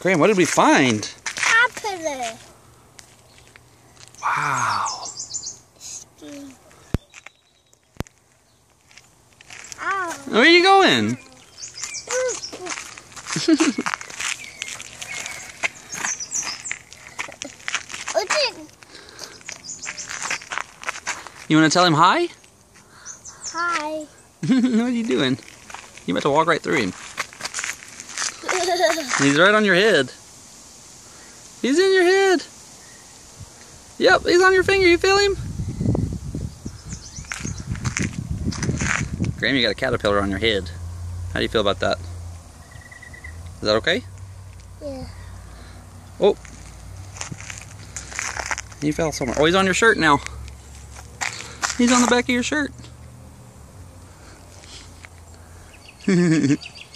Graham, what did we find? Caterpillar. Wow. Ow. Where are you going? You want to tell him hi? Hi. what are you doing? You about to walk right through him. He's right on your head. He's in your head. Yep, he's on your finger. You feel him? Graham, you got a caterpillar on your head. How do you feel about that? Is that okay? yeah. Oh. He fell somewhere. Oh, he's on your shirt now. He's on the back of your shirt.